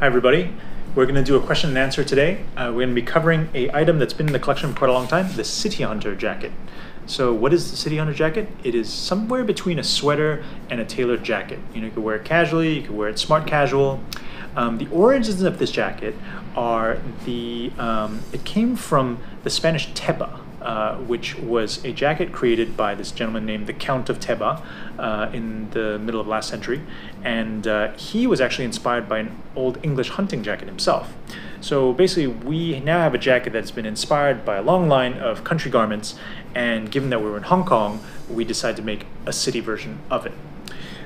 Hi, everybody. We're going to do a question and answer today. Uh, we're going to be covering a item that's been in the collection for quite a long time, the City Hunter jacket. So, what is the City Hunter jacket? It is somewhere between a sweater and a tailored jacket. You know, you can wear it casually, you can wear it smart casual. Um, the origins of this jacket are the um, it came from the Spanish teba, uh, which was a jacket created by this gentleman named the Count of Teba uh, in the middle of last century, and uh, he was actually inspired by an old English hunting jacket himself. So basically, we now have a jacket that's been inspired by a long line of country garments, and given that we were in Hong Kong, we decided to make a city version of it.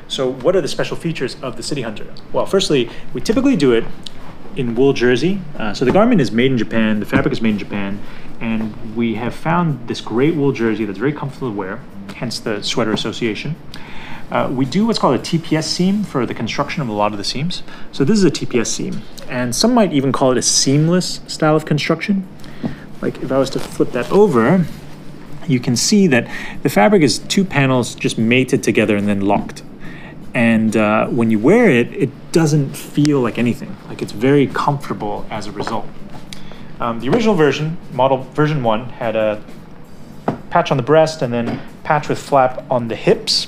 So, what are the special features of the City Hunter? Well, firstly, we typically do it in wool jersey. Uh, so the garment is made in Japan, the fabric is made in Japan, and we have found this great wool jersey that's very comfortable to wear, hence the sweater association. Uh, we do what's called a TPS seam for the construction of a lot of the seams. So this is a TPS seam, and some might even call it a seamless style of construction. Like if I was to flip that over, you can see that the fabric is two panels just mated together and then locked and uh, when you wear it, it doesn't feel like anything. Like it's very comfortable as a result. Um, the original version, model version one, had a patch on the breast and then patch with flap on the hips.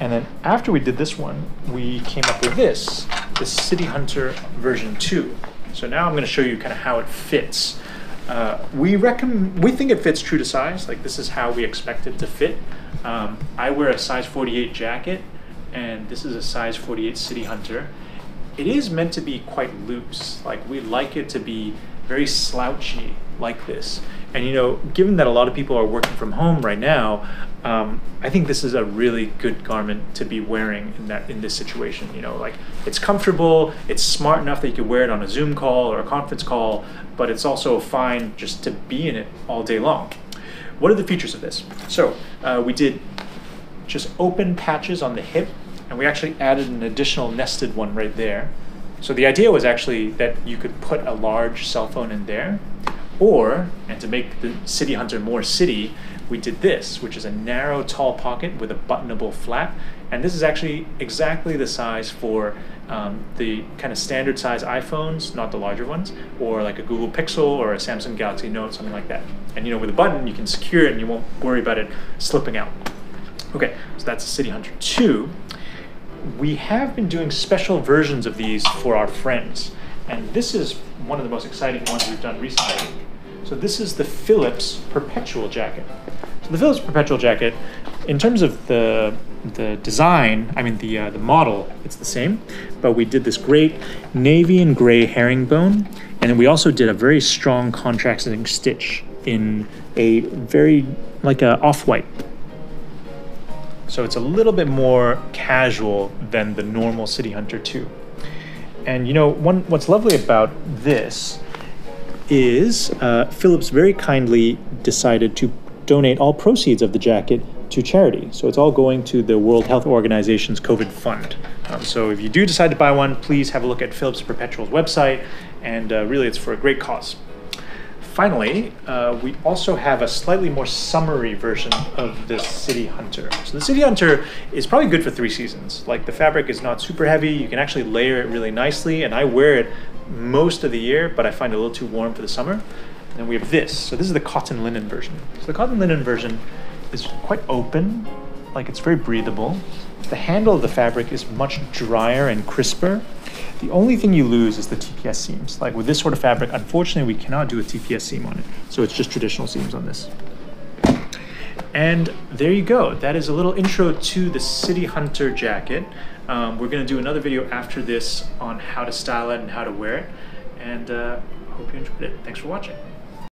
And then after we did this one, we came up with this, the City Hunter version two. So now I'm going to show you kind of how it fits. Uh, we recommend, we think it fits true to size. Like this is how we expect it to fit. Um, I wear a size 48 jacket and this is a size 48 City Hunter. It is meant to be quite loose. Like we like it to be very slouchy like this. And you know, given that a lot of people are working from home right now, um, I think this is a really good garment to be wearing in that in this situation. You know, like it's comfortable, it's smart enough that you could wear it on a Zoom call or a conference call, but it's also fine just to be in it all day long. What are the features of this? So uh, we did just open patches on the hip, and we actually added an additional nested one right there. So the idea was actually that you could put a large cell phone in there, or, and to make the City Hunter more city, we did this, which is a narrow, tall pocket with a buttonable flap. And this is actually exactly the size for um, the kind of standard size iPhones, not the larger ones, or like a Google Pixel or a Samsung Galaxy Note, something like that. And you know, with a button, you can secure it and you won't worry about it slipping out. Okay, so that's City Hunter 2. We have been doing special versions of these for our friends, and this is one of the most exciting ones we've done recently. So this is the Phillips Perpetual Jacket. So the Phillips Perpetual Jacket, in terms of the the design, I mean the uh, the model, it's the same, but we did this great navy and gray herringbone, and then we also did a very strong contrasting stitch in a very like a off-white so it's a little bit more casual than the normal City Hunter 2. And you know, one what's lovely about this is uh, Phillips very kindly decided to donate all proceeds of the jacket to charity. So it's all going to the World Health Organization's COVID fund. Um, so if you do decide to buy one, please have a look at Phillips Perpetual's website, and uh, really it's for a great cause finally, uh, we also have a slightly more summery version of the City Hunter. So the City Hunter is probably good for three seasons. Like the fabric is not super heavy, you can actually layer it really nicely, and I wear it most of the year, but I find it a little too warm for the summer. And then we have this. So this is the cotton linen version. So the cotton linen version is quite open, like it's very breathable. The handle of the fabric is much drier and crisper. The only thing you lose is the TPS seams. Like with this sort of fabric, unfortunately, we cannot do a TPS seam on it. So it's just traditional seams on this. And there you go. That is a little intro to the City Hunter jacket. Um, we're going to do another video after this on how to style it and how to wear it. And uh, hope you enjoyed it. Thanks for watching.